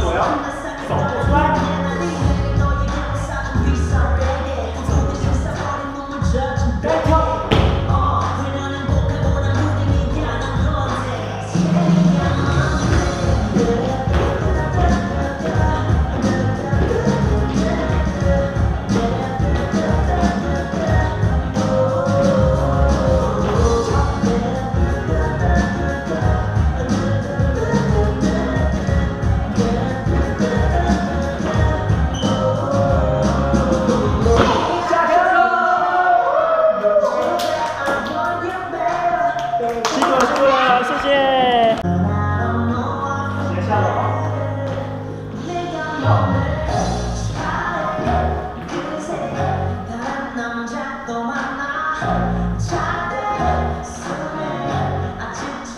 뭐야?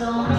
정